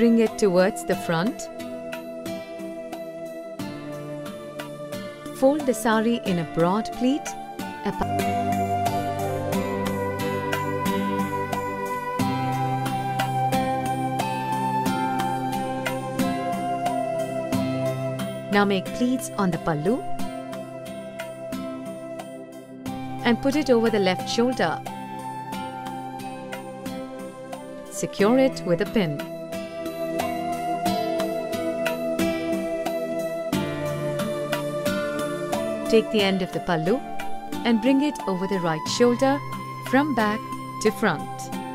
bring it towards the front. Fold the sari in a broad pleat. Now make pleats on the pallu and put it over the left shoulder. Secure it with a pin. Take the end of the pallu and bring it over the right shoulder from back to front.